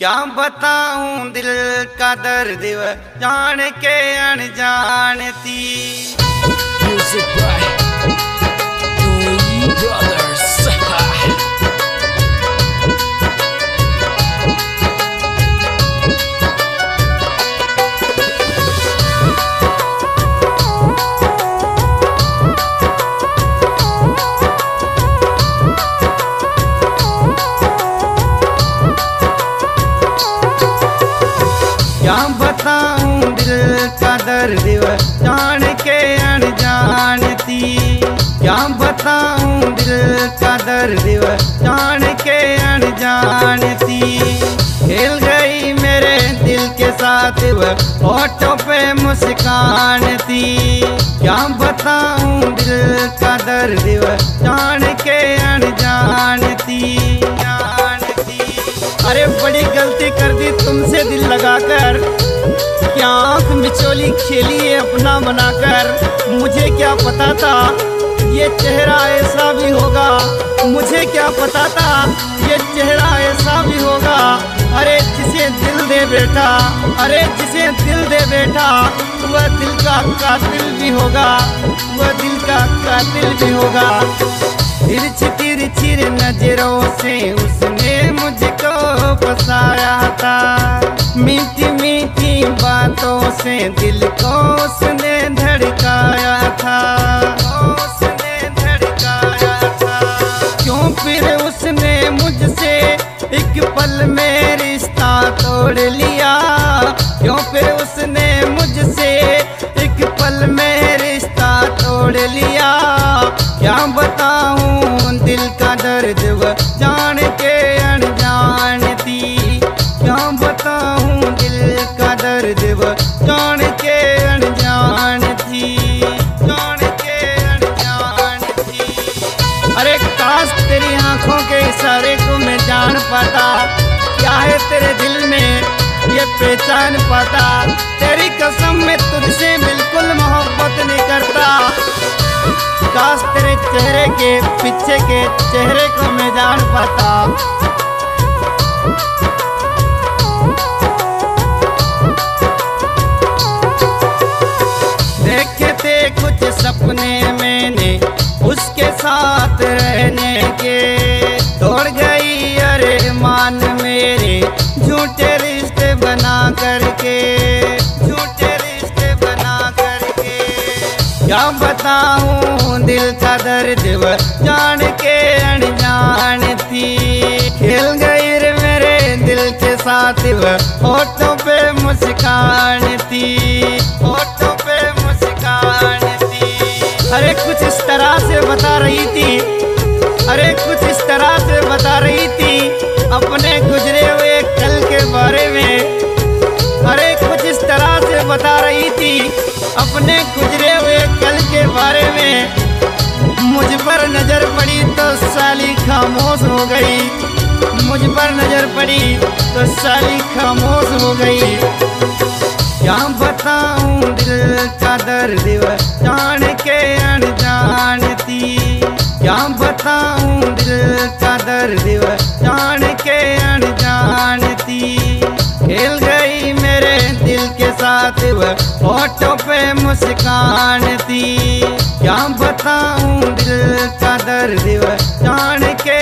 क्या बताऊँ दिल का दर्द जान के अनजानती बताऊँ दिल का दर्द जान के अनजानती क्या बताऊँ दिल का दर्द जान के अनजानती खेल गई मेरे दिल के साथ व होठों पे मुस्कान थी क्या बताऊँ दिल का दर्द जान के अनजानती जानती अरे बड़ी गलती कर दी तुमसे दिल लगाकर क्या आँख मिचोली खेली है अपना बनाकर। मुझे क्या पता था ये चेहरा ऐसा भी होगा? मुझे क्या पता था ये चेहरा ऐसा भी होगा? अरे जिसे दिल दे बैठा अरे जिसे दिल दे बैठा वह दिल का कातिल भी होगा, वह दिल का कातिल भी होगा। तिरछी तिरछी नज़रों से उसने मुझको फसाया था। मीठी मीठी बातों से दिल को उसने धड़काया था। उसने धड़काया था। क्यों फिर उसने मुझसे एक पल में रिश्ता तोड़ लिया? क्यों फिर उसने मुझसे अरे काश तेरी के मैं जान पाता पहचान पाता? तेरी कसम में तुझसे बिल्कुल मोहब्बत नहीं करता। काश तेरे चेहरे के पीछे के चेहरे को मैं जान पाता। साथ रहने के। तोड़ गई, अरे मान मेरे, झूठे रिश्ते बना करके। झूठे रिश्ते बना करके। क्या बताऊँ, दिल का दर्द जान के अनजान थी खेल गई रे मेरे दिल के साथ व होठों पे मुस्कान थी होठों पे मुस्कान थी अरे कुछ तरह से बता रही थी। अरे कुछ इस तरह से बता रही थी। अपने गुजरे हुए कल के बारे में। अरे कुछ इस तरह से बता रही थी। अपने गुजरे हुए कल के बारे में। मुझ पर नज़र पड़ी तो साली खामोश हो गई। मुझ पर नज़र पड़ी तो साली खामोश हो गई। क्या बताऊँ दिल का दर्द जान के अनजान थी क्या बताऊँ दिल का दर्द जान के अनजान थी खेल गई मेरे दिल के साथ व होठों पे मुस्कान थी क्या बताऊँ दिल का दर्द जान के